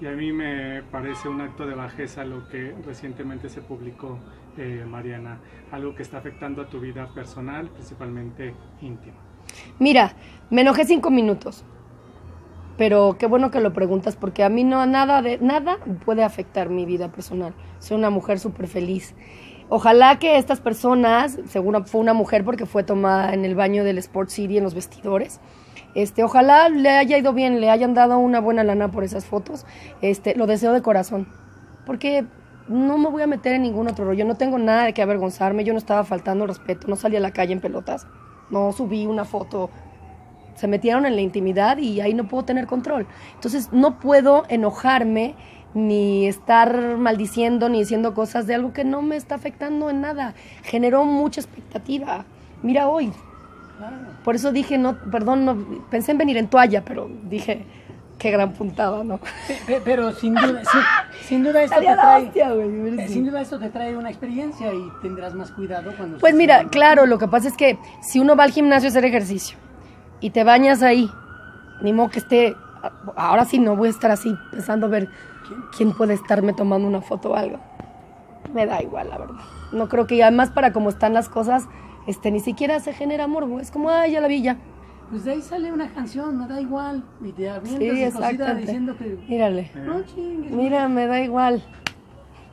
Y a mí me parece un acto de bajeza lo que recientemente se publicó, eh, Mariana, algo que está afectando a tu vida personal, principalmente íntima. Mira, me enojé cinco minutos, pero qué bueno que lo preguntas porque a mí no nada de nada puede afectar mi vida personal. Soy una mujer súper feliz. Ojalá que estas personas, seguro fue una mujer porque fue tomada en el baño del Sport City en los vestidores. Este, ojalá le haya ido bien, le hayan dado una buena lana por esas fotos. Este, lo deseo de corazón. Porque no me voy a meter en ningún otro rollo, no tengo nada de que avergonzarme, yo no estaba faltando respeto, no salí a la calle en pelotas, no subí una foto se metieron en la intimidad y ahí no puedo tener control. Entonces no puedo enojarme ni estar maldiciendo ni diciendo cosas de algo que no me está afectando en nada. Generó mucha expectativa. Mira hoy. Por eso dije, no, perdón, no, pensé en venir en toalla, pero dije, qué gran puntada, ¿no? Pero, sin duda, sin, duda esto te trae, eh, sin duda esto te trae una experiencia y tendrás más cuidado cuando... Pues mira, claro, lo que pasa es que si uno va al gimnasio a hacer ejercicio, y te bañas ahí, ni modo que esté, ahora sí no voy a estar así pensando a ver quién puede estarme tomando una foto o algo. Me da igual, la verdad. No creo que, además para cómo están las cosas, este, ni siquiera se genera morbo. Es como, ay, ya la vi ya. Pues de ahí sale una canción, me da igual. Y te sí, diciendo que... Mírale. No Mira, me da igual.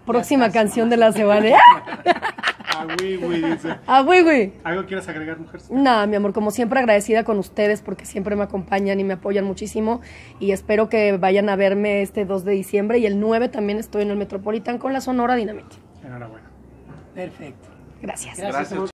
Próxima canción de la semana. A Wiwi, dice. A Wiwi. ¿Algo quieres agregar, mujer? Nada, mi amor, como siempre agradecida con ustedes porque siempre me acompañan y me apoyan muchísimo y espero que vayan a verme este 2 de diciembre y el 9 también estoy en el Metropolitan con la Sonora Dinamite. Enhorabuena. Perfecto. Gracias. Gracias.